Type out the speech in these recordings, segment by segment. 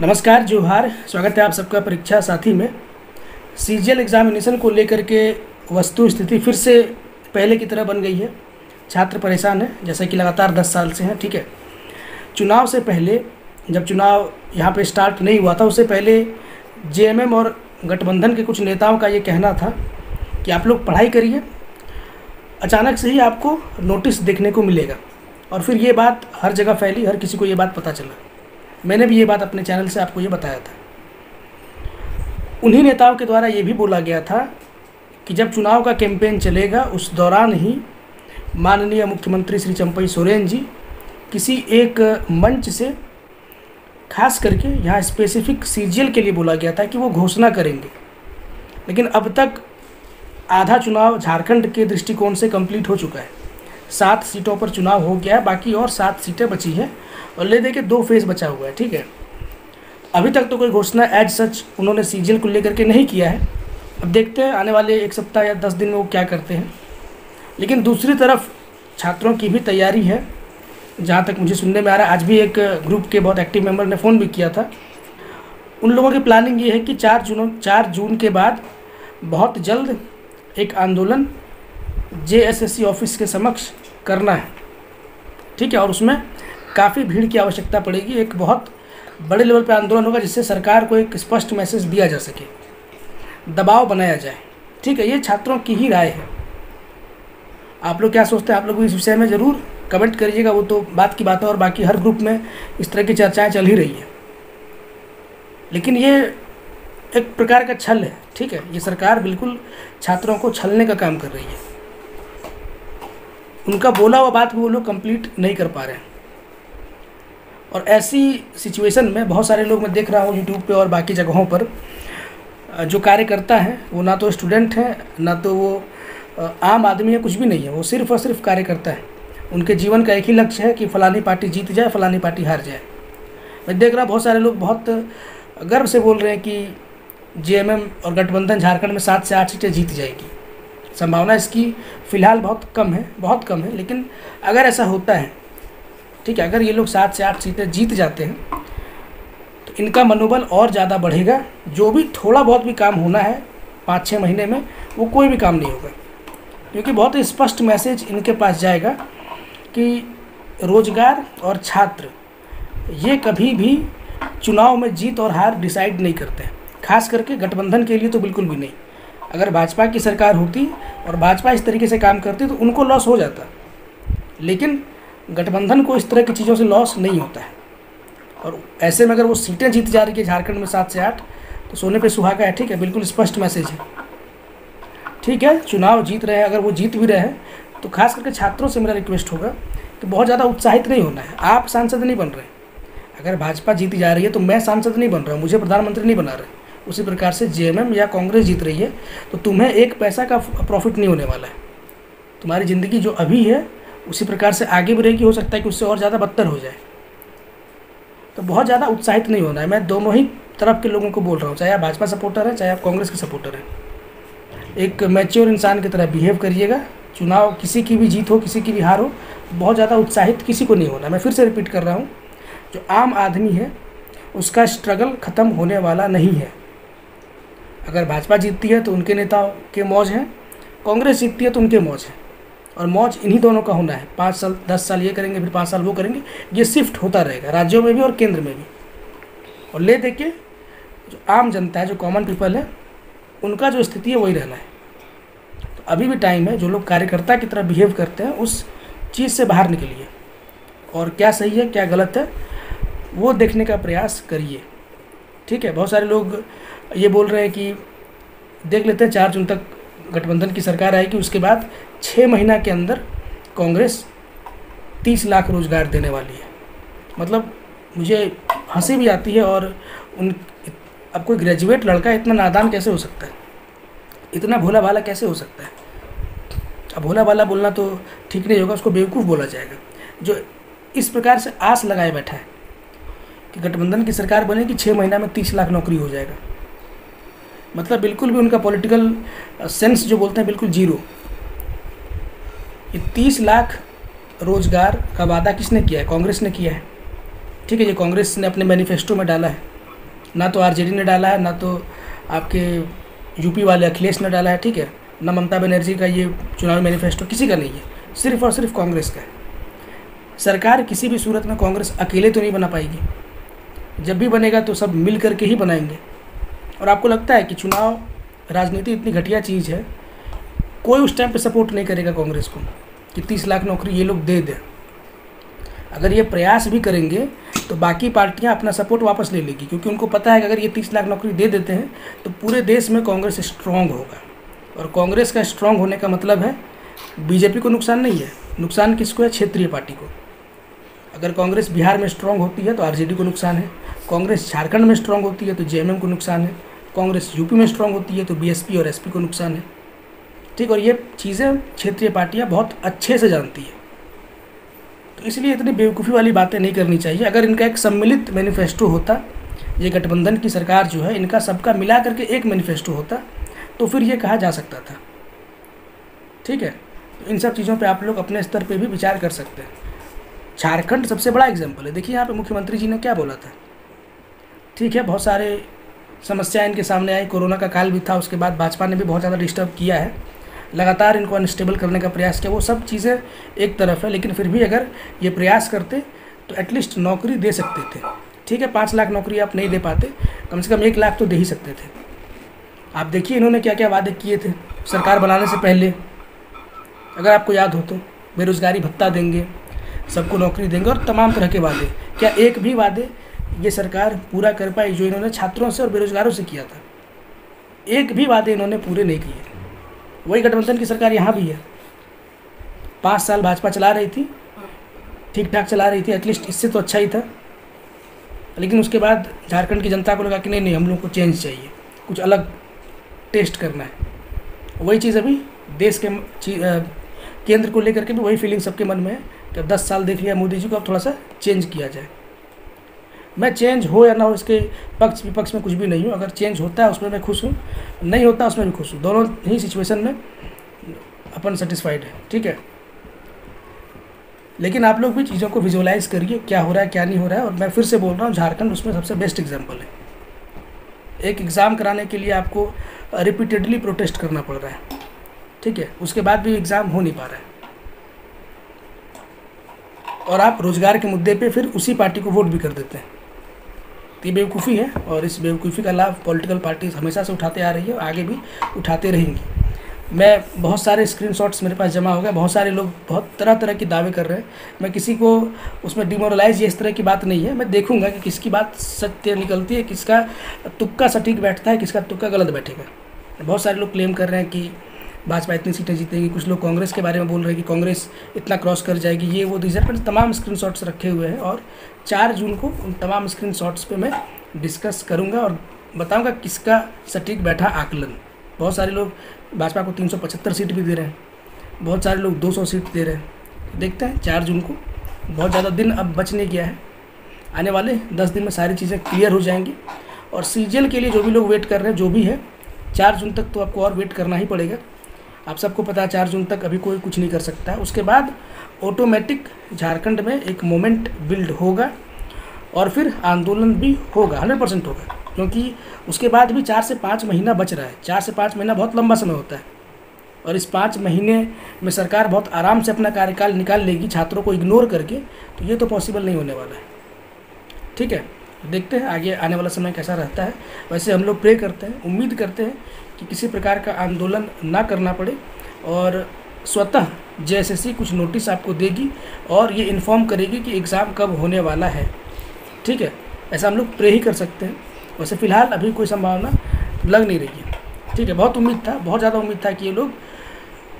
नमस्कार, जोहार। स्वागत है आप सबका परीक्षा साथी में। सीजीएल एग्जामिनेशन को लेकर के वस्तु स्थिति फिर से पहले की तरह बन गई है। छात्र परेशान है, जैसा कि लगातार दस साल से हैं, ठीक है। चुनाव से पहले, जब चुनाव यहाँ पे स्टार्ट नहीं हुआ था, उससे पहले जेएमएम और गठबंधन के कुछ नेताओं का ये कहना था कि आप लोग पढ़ाई करिए, अचानक से ही आपको नोटिस देखने को मिलेगा। और फिर ये बात हर जगह फैली, हर किसी को ये बात पता चला। मैंने भी ये बात अपने चैनल से आपको ये बताया था। उन्हीं नेताओं के द्वारा ये भी बोला गया था कि जब चुनाव का कैंपेन चलेगा, उस दौरान ही माननीय मुख्यमंत्री श्री चंपई सोरेन जी किसी एक मंच से खास करके यहाँ स्पेसिफिक सीजीएल के लिए बोला गया था कि वो घोषणा करेंगे। लेकिन अब तक आधा चुनाव झारखंड के दृष्टिकोण से कंप्लीट हो चुका है। सात सीटों पर चुनाव हो गया है, बाकी और सात सीटें बची हैं। और ले दे के दो फ़ेज़ बचा हुआ है, ठीक है? अभी तक तो कोई घोषणा एज सच उन्होंने सीजीएल को लेकर के नहीं किया है। अब देखते हैं, आने वाले एक सप्ताह या दस दिन में वो क्या करते हैं। लेकिन दूसरी तरफ़ छात्रों की भी तैयारी है। जहाँ तक मुझे सुनने में आ रहा है, आज भी एक ग्रुप के बहुत एक्टिव मेंबर ने फ़ोन भी किया था। उन लोगों की प्लानिंग ये है कि चार जून चार जून के बाद बहुत जल्द एक आंदोलन जेएसएससी ऑफ़िस के समक्ष करना है। ठीक है, और उसमें काफ़ी भीड़ की आवश्यकता पड़ेगी। एक बहुत बड़े लेवल पर आंदोलन होगा जिससे सरकार को एक स्पष्ट मैसेज दिया जा सके। दबाव बनाया जाए। ठीक है, ये छात्रों की ही राय है। आप लोग क्या सोचते हैं? आप लोग इस विषय में ज़रूर कमेंट करिएगा। वो तो बात की बात है और बाकी हर ग्रुप में इस तरह की चर्चाएँ चल ही रही है। लेकिन ये एक प्रकार का छल है। ठीक है, ये सरकार बिल्कुल छात्रों को छलने का काम कर रही है। उनका बोला हुआ बात वो लोग कंप्लीट नहीं कर पा रहे हैं। और ऐसी सिचुएशन में बहुत सारे लोग मैं देख रहा हूँ यूट्यूब पे और बाकी जगहों पर जो कार्यकर्ता हैं, वो ना तो स्टूडेंट हैं, ना तो वो आम आदमी है, कुछ भी नहीं है। वो सिर्फ़ और सिर्फ़ कार्यकर्ता है। उनके जीवन का एक ही लक्ष्य है कि फ़लानी पार्टी जीत जाए, फ़लानी पार्टी हार जाए। मैं देख रहा बहुत सारे लोग बहुत गर्व से बोल रहे हैं कि जेएमएम और गठबंधन झारखंड में सात से आठ सीटें जीत जाएगी। संभावना इसकी फ़िलहाल बहुत कम है, बहुत कम है, लेकिन अगर ऐसा होता है, ठीक है, अगर ये लोग सात से आठ सीटें जीत जाते हैं तो इनका मनोबल और ज़्यादा बढ़ेगा। जो भी थोड़ा बहुत भी काम होना है, पाँच छः महीने में, वो कोई भी काम नहीं होगा। क्योंकि बहुत स्पष्ट मैसेज इनके पास जाएगा कि रोज़गार और छात्र, ये कभी भी चुनाव में जीत और हार डिसाइड नहीं करते हैं। खास करके गठबंधन के लिए तो बिल्कुल भी नहीं। अगर भाजपा की सरकार होती और भाजपा इस तरीके से काम करती तो उनको लॉस हो जाता। लेकिन गठबंधन को इस तरह की चीज़ों से लॉस नहीं होता है। और ऐसे में अगर वो सीटें जीत जा रही है झारखंड में सात से आठ तो सोने पे सुहागा है, ठीक है, बिल्कुल स्पष्ट मैसेज है। ठीक है, चुनाव जीत रहे हैं, अगर वो जीत भी रहे हैं तो खास करके छात्रों से मेरा रिक्वेस्ट होगा कि बहुत ज़्यादा उत्साहित नहीं होना है। आप सांसद नहीं बन रहे। अगर भाजपा जीती जा रही है तो मैं सांसद नहीं बन रहा मुझे प्रधानमंत्री नहीं बना रहे। उसी प्रकार से जेएमएम या कांग्रेस जीत रही है तो तुम्हें एक पैसा का प्रॉफिट नहीं होने वाला है। तुम्हारी ज़िंदगी जो अभी है, उसी प्रकार से आगे भी रहेगी, हो सकता है कि उससे और ज़्यादा बदतर हो जाए। तो बहुत ज़्यादा उत्साहित नहीं होना है। मैं दोनों ही तरफ़ के लोगों को बोल रहा हूँ, चाहे आप भाजपा सपोर्टर हैं, चाहे आप कांग्रेस के सपोर्टर हैं। एक मैच्योर इंसान की तरह बिहेव करिएगा। चुनाव किसी की भी जीत हो, किसी की भी हार हो, बहुत ज़्यादा उत्साहित किसी को नहीं होना मैं फिर से रिपीट कर रहा हूँ, जो आम आदमी है, उसका स्ट्रगल ख़त्म होने वाला नहीं है। अगर भाजपा जीतती है तो उनके नेताओं के मौज हैं, कांग्रेस जीतती है तो उनके मौज हैं। और मौज इन्हीं दोनों का होना है। पाँच साल, दस साल ये करेंगे, फिर पाँच साल वो करेंगे, ये शिफ्ट होता रहेगा, राज्यों में भी और केंद्र में भी। और ले दे के जो आम जनता है, जो कॉमन पीपल है, उनका जो स्थिति है वही रहना है। तो अभी भी टाइम है, जो लोग कार्यकर्ता की तरह बिहेव करते हैं, उस चीज़ से बाहर निकलिए। और क्या सही है, क्या गलत है, वो देखने का प्रयास करिए। ठीक है, बहुत सारे लोग ये बोल रहे हैं कि देख लेते हैं, चार जून तक गठबंधन की सरकार आएगी, उसके बाद छः महीना के अंदर कांग्रेस तीस लाख रोज़गार देने वाली है। मतलब मुझे हँसी भी आती है और उन, अब कोई ग्रेजुएट लड़का इतना नादान कैसे हो सकता है? इतना भोला भाला कैसे हो सकता है? अब भोला भाला बोलना तो ठीक नहीं होगा, उसको बेवकूफ़ बोला जाएगा। जो इस प्रकार से आस लगाए बैठा है कि गठबंधन की सरकार बनेगी छः महीना में तीस लाख नौकरी हो जाएगा। मतलब बिल्कुल भी उनका पॉलिटिकल सेंस जो बोलते हैं बिल्कुल ज़ीरो ये तीस लाख रोज़गार का वादा किसने किया है? कांग्रेस ने किया है। ठीक है ये कांग्रेस ने अपने मैनिफेस्टो में डाला है। ना तो आरजेडी ने डाला है, ना तो आपके यूपी वाले अखिलेश ने डाला है, ठीक है। ना ममता बनर्जी का ये चुनावी मैनिफेस्टो किसी का नहीं है, सिर्फ़ और सिर्फ़ कांग्रेस का है। सरकार किसी भी सूरत में कांग्रेस अकेले तो नहीं बना पाएगी। जब भी बनेगा तो सब मिल करके ही बनाएँगे। और आपको लगता है कि चुनाव, राजनीति इतनी घटिया चीज़ है, कोई उस टाइम पे सपोर्ट नहीं करेगा कांग्रेस को कि तीस लाख नौकरी ये लोग दे दें। अगर ये प्रयास भी करेंगे तो बाकी पार्टियाँ अपना सपोर्ट वापस ले लेगी, क्योंकि उनको पता है कि अगर ये तीस लाख नौकरी दे देते हैं तो पूरे देश में कांग्रेस स्ट्रांग होगा। और कांग्रेस का स्ट्रांग होने का मतलब है, बीजेपी को नुकसान नहीं है। नुकसान किसको है? क्षेत्रीय पार्टी को। अगर कांग्रेस बिहार में स्ट्रांग होती है तो आरजेडी को नुकसान है। कांग्रेस झारखंड में स्ट्रांग होती है तो जेएमएम को नुकसान है। कांग्रेस यूपी में स्ट्रांग होती है तो बीएसपी और एसपी को नुकसान है। ठीक, और ये चीज़ें क्षेत्रीय पार्टियाँ बहुत अच्छे से जानती है। तो इसलिए इतनी बेवकूफ़ी वाली बातें नहीं करनी चाहिए। अगर इनका एक सम्मिलित मैनिफेस्टो होता, ये गठबंधन की सरकार जो है, इनका सबका मिला करके एक मैनिफेस्टो होता तो फिर ये कहा जा सकता था। ठीक है? तो इन सब चीज़ों पे आप लोग अपने स्तर पे भी विचार कर सकते हैं। झारखंड सबसे बड़ा एग्ज़ाम्पल है। देखिए यहाँ पे मुख्यमंत्री जी ने क्या बोला था? ठीक है, बहुत सारे समस्या इनके सामने आई। कोरोना का काल भी था, उसके बाद भाजपा ने भी बहुत ज़्यादा डिस्टर्ब किया है। लगातार इनको अनस्टेबल करने का प्रयास किया, वो सब चीज़ें एक तरफ़ है, लेकिन फिर भी अगर ये प्रयास करते तो एटलीस्ट नौकरी दे सकते थे। ठीक है, पाँच लाख नौकरी आप नहीं दे पाते, कम से कम एक लाख तो दे ही सकते थे। आप देखिए इन्होंने क्या क्या वादे किए थे, सरकार बनाने से पहले। अगर आपको याद हो तो बेरोज़गारी भत्ता देंगे सबको नौकरी देंगे और तमाम तरह के वादे। क्या एक भी वादे ये सरकार पूरा कर पाई जो इन्होंने छात्रों से और बेरोजगारों से किया था? एक भी वादे इन्होंने पूरे नहीं किए। वही गठबंधन की सरकार यहाँ भी है। पाँच साल भाजपा चला रही थी ठीक ठाक चला रही थी, एटलीस्ट इससे तो अच्छा ही था। लेकिन उसके बाद झारखंड की जनता को लगा कि नहीं नहीं, हम लोग को चेंज चाहिए, कुछ अलग टेस्ट करना है। वही चीज़ अभी देश के केंद्र को लेकर के भी वही फीलिंग सबके मन में है कि अब दस साल देख लिया मोदी जी को, अब थोड़ा सा चेंज किया जाए। मैं चेंज हो या ना हो इसके पक्ष विपक्ष में कुछ भी नहीं हूँ। अगर चेंज होता है उसमें मैं खुश हूँ, नहीं होता उसमें भी खुश हूँ। दोनों ही सिचुएशन में अपन सेटिस्फाइड है, ठीक है? लेकिन आप लोग भी चीज़ों को विजुअलाइज करिए, क्या हो रहा है, क्या नहीं हो रहा है, और मैं फिर से बोल रहा हूँ, झारखंड उसमें सबसे बेस्ट एग्ज़ाम्पल है। एक एग्ज़ाम कराने के लिए आपको रिपीटेडली प्रोटेस्ट करना पड़ रहा है। ठीक है, उसके बाद भी एग्ज़ाम हो नहीं पा रहा है। और आप रोज़गार के मुद्दे पे फिर उसी पार्टी को वोट भी कर देते हैं। तो ये बेवकूफ़ी है और इस बेवकूफ़ी का लाभ पॉलिटिकल पार्टीज़ हमेशा से उठाते आ रही है और आगे भी उठाते रहेंगी। मैं बहुत सारे स्क्रीनशॉट्स मेरे पास जमा हो गए, बहुत सारे लोग बहुत तरह तरह के दावे कर रहे हैं। मैं किसी को उसमें डिमोरलाइज इस तरह की बात नहीं है, मैं देखूँगा कि किसकी बात सत्य निकलती है, किसका तुक्का सटीक बैठता है, किसका तुक्का गलत बैठेगा। बहुत सारे लोग क्लेम कर रहे हैं कि भाजपा इतनी सीटें जीतेगी, कुछ लोग कांग्रेस के बारे में बोल रहे हैं कि कांग्रेस इतना क्रॉस कर जाएगी, ये वो रिज़ल्ट पर तमाम स्क्रीन रखे हुए हैं और चार जून को उन तमाम स्क्रीन पे मैं डिस्कस करूँगा और बताऊँगा किसका सटीक बैठा आकलन। बहुत सारे लोग भाजपा को तीन सीट भी दे रहे हैं, बहुत सारे लोग 200 सीट दे रहे हैं। देखते हैं, चार जून को बहुत ज़्यादा दिन अब बच नहीं गया है, आने वाले दस दिन में सारी चीज़ें क्लियर हो जाएँगी और सीज़न के लिए जो भी लोग वेट कर रहे हैं, जो भी है, चार जून तक तो आपको और वेट करना ही पड़ेगा। आप सबको पता है, चार जून तक अभी कोई कुछ नहीं कर सकता। उसके बाद ऑटोमेटिक झारखंड में एक मोमेंट बिल्ड होगा और फिर आंदोलन भी होगा हंड्रेड परसेंट होगा। क्योंकि उसके बाद भी चार से पाँच महीना बच रहा है। चार से पाँच महीना बहुत लंबा समय होता है। और इस पाँच महीने में सरकार बहुत आराम से अपना कार्यकाल निकाल लेगी, छात्रों को इग्नोर करके तो ये तो पॉसिबल नहीं होने वाला है। ठीक है? देखते हैं आगे आने वाला समय कैसा रहता है। वैसे हम लोग प्रे करते हैं, उम्मीद करते हैं कि किसी प्रकार का आंदोलन ना करना पड़े और स्वतः जे कुछ नोटिस आपको देगी और ये इन्फॉर्म करेगी कि एग्ज़ाम कब होने वाला है। ठीक है? ऐसा हम लोग प्रे ही कर सकते हैं। वैसे फ़िलहाल अभी कोई संभावना लग नहीं रही है। ठीक है? बहुत उम्मीद था, बहुत ज़्यादा उम्मीद था कि ये लोग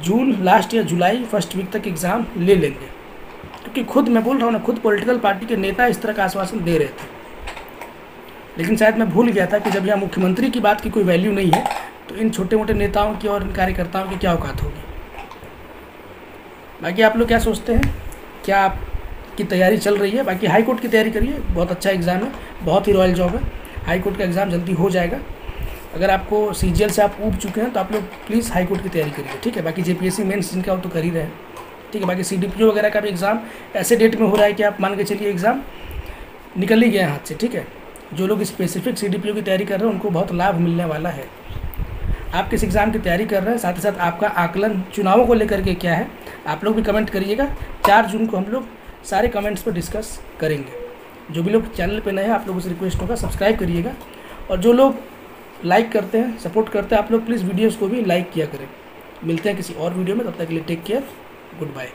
जून लास्ट या जुलाई फ़र्स्ट वीक तक एग्ज़ाम ले लेंगे। क्योंकि खुद मैं बोल रहा हूँ ना, खुद पॉलिटिकल पार्टी के नेता इस तरह का आश्वासन दे रहे थे। लेकिन शायद मैं भूल गया था कि जब यहाँ मुख्यमंत्री की बात की कोई वैल्यू नहीं है तो इन छोटे मोटे नेताओं की और इन कार्यकर्ताओं की क्या औकात होगी? बाकी आप लोग क्या सोचते हैं? क्या आपकी तैयारी चल रही है? बाकी हाई कोर्ट की तैयारी करिए, बहुत अच्छा एग्ज़ाम है, बहुत ही रॉयल जॉब है। हाई कोर्ट का एग्ज़ाम जल्दी हो जाएगा। अगर आपको सीजीएल से आप ऊब चुके हैं तो आप लोग प्लीज़ हाई कोर्ट की तैयारी करिए, ठीक है? बाकी J P S C mains जिनका तो कर ही रहे हैं, ठीक है? बाकी सी डी पी वगैरह का भी एग्ज़ाम ऐसे डेट में हो रहा है कि आप मान के चलिए एग्ज़ाम निकल ही गया हाथ से, ठीक है? जो लोग स्पेसिफिक सी की तैयारी कर रहे हैं, उनको बहुत लाभ मिलने वाला है। आप किस एग्ज़ाम की तैयारी कर रहे हैं, साथ ही साथ आपका आकलन चुनावों को लेकर के क्या है, आप लोग भी कमेंट करिएगा। चार जून को हम लोग सारे कमेंट्स पर डिस्कस करेंगे। जो भी लोग चैनल पे नए हैं, आप लोगों से रिक्वेस्ट होगा सब्सक्राइब करिएगा। और जो लोग लाइक करते हैं सपोर्ट करते हैं, आप लोग प्लीज़ वीडियोज़ को भी लाइक किया करें। मिलते हैं किसी और वीडियो में, तब तक के लिए टेक केयर गुड बाय